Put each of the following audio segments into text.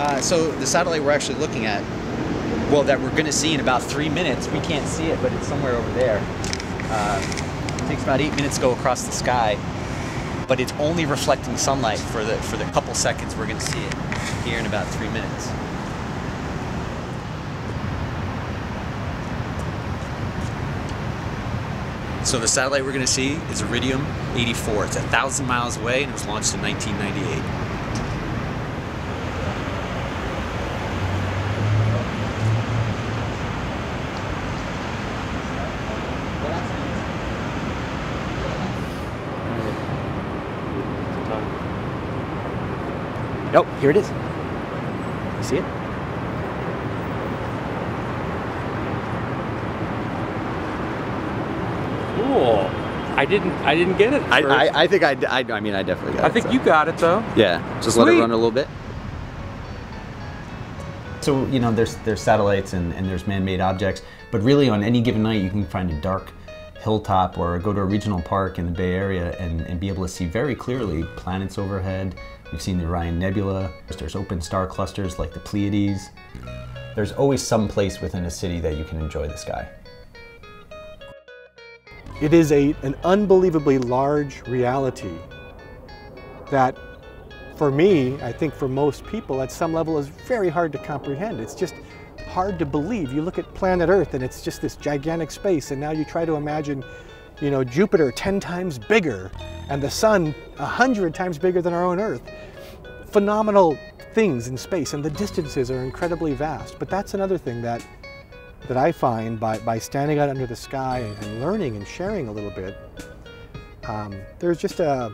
Uh, so the satellite we're actually looking at, well, that we're going to see in about three minutes. We can't see it, but it's somewhere over there. Uh, it takes about eight minutes to go across the sky, but it's only reflecting sunlight for the for the couple seconds we're going to see it here in about three minutes. So the satellite we're going to see is Iridium 84. It's a thousand miles away and it was launched in 1998. Nope, here it is. You see it? Cool. I didn't. I didn't get it. I. I, I think I, I, I mean, I definitely got I it. think so. you got it though. Yeah, just let it run a little bit. So you know, there's there's satellites and, and there's man-made objects, but really on any given night you can find a dark hilltop or go to a regional park in the Bay Area and, and be able to see very clearly planets overhead. We've seen the Orion Nebula. There's open star clusters like the Pleiades. There's always some place within a city that you can enjoy the sky. It is a, an unbelievably large reality that, for me, I think for most people, at some level is very hard to comprehend. It's just hard to believe. You look at planet Earth and it's just this gigantic space, and now you try to imagine, you know, Jupiter 10 times bigger and the sun 100 times bigger than our own Earth. Phenomenal things in space, and the distances are incredibly vast. But that's another thing that that I find by, by standing out under the sky and, learning and sharing a little bit, um, there's just a,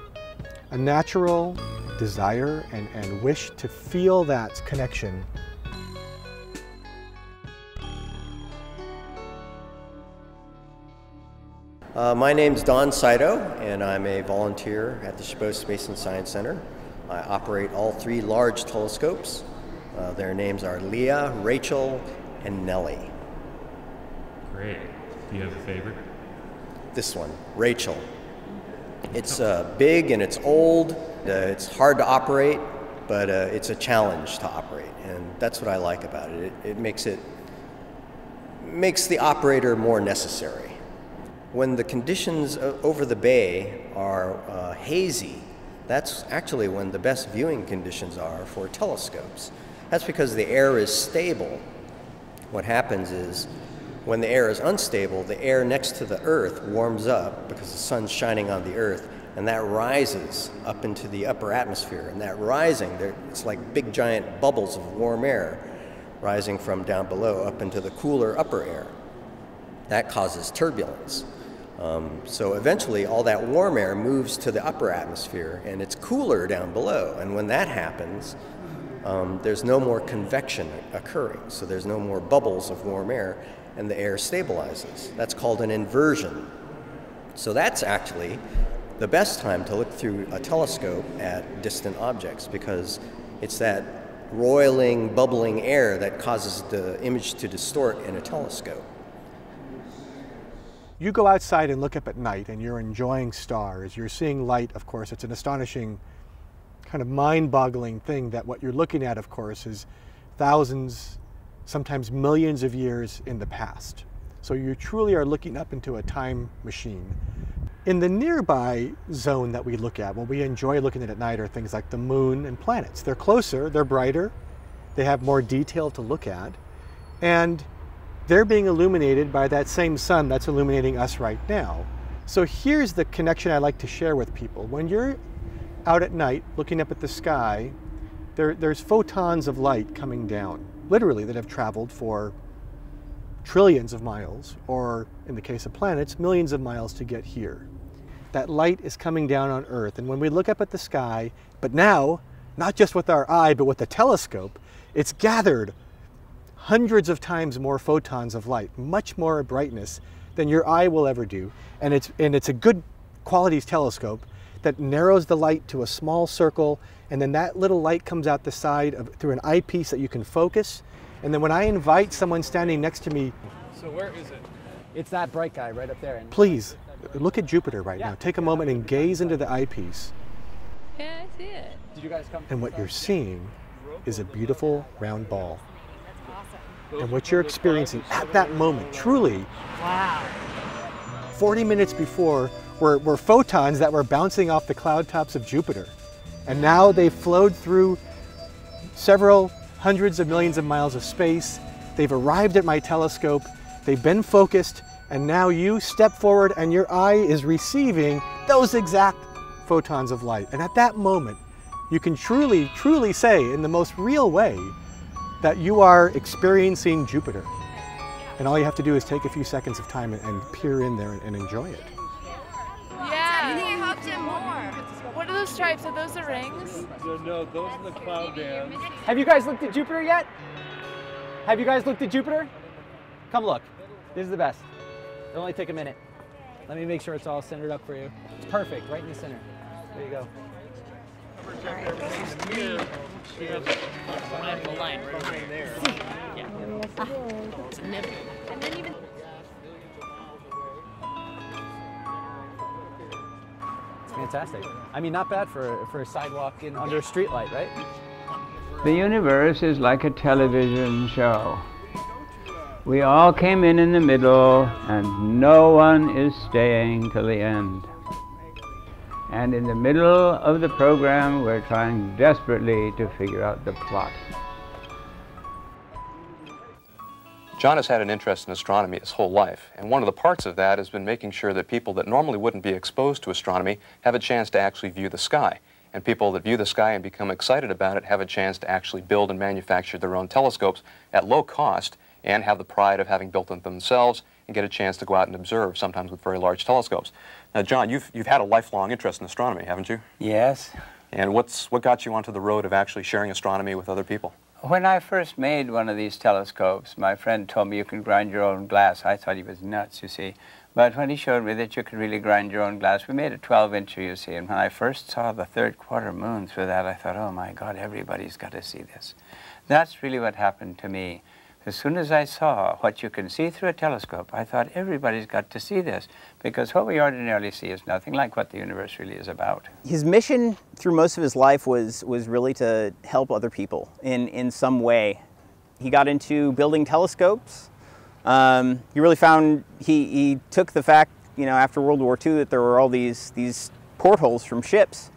a natural desire and, and wish to feel that connection. Uh, my name's Don Saito, and I'm a volunteer at the Chabot Space and Science Center. I operate all three large telescopes. Uh, their names are Leah, Rachel, and Nellie. Great. Do you have a favorite? This one, Rachel. It's uh, big and it's old. Uh, it's hard to operate, but uh, it's a challenge to operate, and that's what I like about it. It, it makes it makes the operator more necessary. When the conditions over the bay are uh, hazy, that's actually when the best viewing conditions are for telescopes. That's because the air is stable. What happens is when the air is unstable, the air next to the Earth warms up because the sun's shining on the Earth, and that rises up into the upper atmosphere. And that rising, there, it's like big giant bubbles of warm air rising from down below up into the cooler upper air. That causes turbulence. Um, so eventually, all that warm air moves to the upper atmosphere, and it's cooler down below. And when that happens, um, there's no more convection occurring. So there's no more bubbles of warm air, and the air stabilizes. That's called an inversion. So that's actually the best time to look through a telescope at distant objects because it's that roiling, bubbling air that causes the image to distort in a telescope. You go outside and look up at night and you're enjoying stars, you're seeing light, of course. It's an astonishing, kind of mind boggling thing that what you're looking at, of course, is thousands, sometimes millions of years in the past. So you truly are looking up into a time machine. In the nearby zone that we look at, what we enjoy looking at at night are things like the moon and planets. They're closer, they're brighter, they have more detail to look at, and they're being illuminated by that same sun that's illuminating us right now. So here's the connection I like to share with people. When you're out at night looking up at the sky, there, there's photons of light coming down, literally, that have traveled for trillions of miles, or in the case of planets, millions of miles to get here. That light is coming down on Earth, and when we look up at the sky, but now, not just with our eye, but with the telescope, it's gathered hundreds of times more photons of light, much more brightness than your eye will ever do. And it's, and it's a good quality telescope that narrows the light to a small circle, and then that little light comes out the side of, through an eyepiece that you can focus. And then when I invite someone standing next to me, So where is it? It's that bright guy right up there. please look at Jupiter right now. Take a moment and gaze into the eyepiece. Yeah, I see it. Did you guys come? And what you're seeing is a beautiful round ball. And what you're experiencing at that moment, truly, Wow. 40 minutes before, were, were photons that were bouncing off the cloud tops of Jupiter. And now they've flowed through several hundreds of millions of miles of space. They've arrived at my telescope. They've been focused. And now you step forward and your eye is receiving those exact photons of light. And at that moment, you can truly, truly say in the most real way that you are experiencing Jupiter. And all you have to do is take a few seconds of time and, and peer in there and, and enjoy it. Yeah. I think I hopped in more. What are those stripes? Are those the rings? No, those are the cloud bands. Have you guys looked at Jupiter yet? Have you guys looked at Jupiter? Come look. This is the best. It'll only take a minute. Let me make sure it's all centered up for you. It's perfect, right in the center. There you go. It's fantastic. I mean, not bad for, for a sidewalk in, under a street light, right? The universe is like a television show. We all came in in the middle, and no one is staying till the end. And in the middle of the program, we're trying desperately to figure out the plot. John has had an interest in astronomy his whole life, and one of the parts of that has been making sure that people that normally wouldn't be exposed to astronomy have a chance to actually view the sky. And people that view the sky and become excited about it have a chance to actually build and manufacture their own telescopes at low cost and have the pride of having built them themselves and get a chance to go out and observe, sometimes with very large telescopes. Now, John, you've, you've had a lifelong interest in astronomy, haven't you? Yes. And what's, what got you onto the road of actually sharing astronomy with other people? When I first made one of these telescopes, my friend told me you can grind your own glass. I thought he was nuts, you see. But when he showed me that you could really grind your own glass, we made a 12 incher, you see. And when I first saw the third quarter moon through that, I thought, oh my God, everybody's got to see this. That's really what happened to me. As soon as I saw what you can see through a telescope, I thought everybody's got to see this because what we ordinarily see is nothing like what the universe really is about. His mission through most of his life was, was really to help other people in, in some way. He got into building telescopes. Um, he really found, he, he took the fact, you know, after World War II that there were all these, these portholes from ships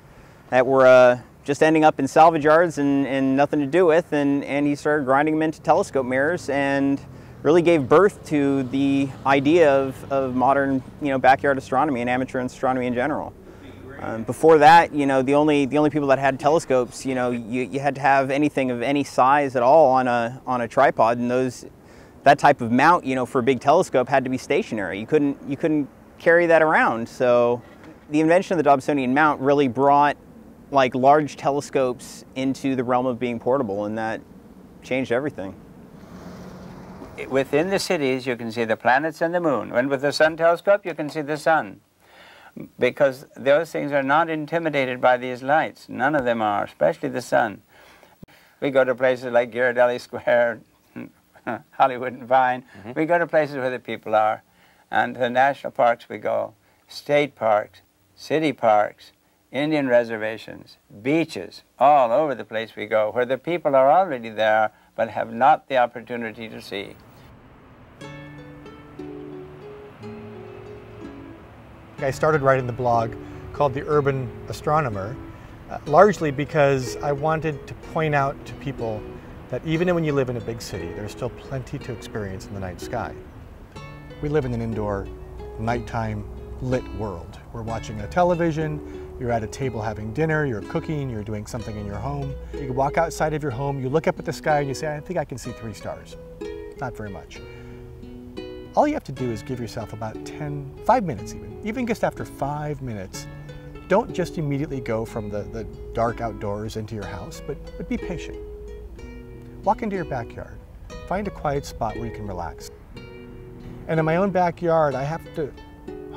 that were uh, just ending up in salvage yards and, and nothing to do with. And, and he started grinding them into telescope mirrors and really gave birth to the idea of, of modern you know, backyard astronomy and amateur astronomy in general. Um, before that, you know, the only, the only people that had telescopes, you know, you, you had to have anything of any size at all on a, on a tripod and those, that type of mount, you know, for a big telescope had to be stationary. You couldn't, you couldn't carry that around. So the invention of the Dobsonian mount really brought like large telescopes into the realm of being portable and that changed everything. Within the cities, you can see the planets and the moon. When with the sun telescope, you can see the sun. Because those things are not intimidated by these lights. None of them are, especially the sun. We go to places like Ghirardelli Square, Hollywood and Vine. Mm -hmm. We go to places where the people are. And the national parks we go, state parks, city parks, Indian reservations, beaches, all over the place we go, where the people are already there but have not the opportunity to see. I started writing the blog called The Urban Astronomer, uh, largely because I wanted to point out to people that even when you live in a big city, there's still plenty to experience in the night sky. We live in an indoor, nighttime, lit world. We're watching a television, you're at a table having dinner, you're cooking, you're doing something in your home. You walk outside of your home, you look up at the sky and you say, I think I can see three stars. Not very much. All you have to do is give yourself about 10, five minutes even, even just after five minutes. Don't just immediately go from the, the dark outdoors into your house, but, but be patient. Walk into your backyard. Find a quiet spot where you can relax. And in my own backyard, I have to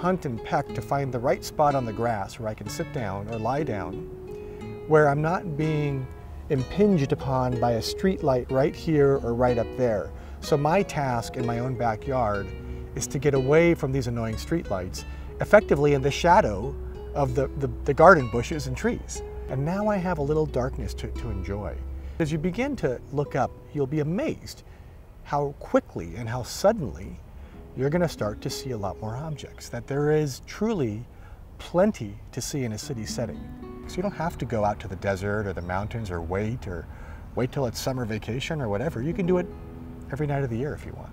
hunt and peck to find the right spot on the grass where I can sit down or lie down, where I'm not being impinged upon by a street light right here or right up there. So my task in my own backyard is to get away from these annoying street lights, effectively in the shadow of the, the, the garden bushes and trees. And now I have a little darkness to, to enjoy. As you begin to look up, you'll be amazed how quickly and how suddenly you're going to start to see a lot more objects, that there is truly plenty to see in a city setting. So you don't have to go out to the desert or the mountains or wait or wait till it's summer vacation or whatever. You can do it every night of the year if you want.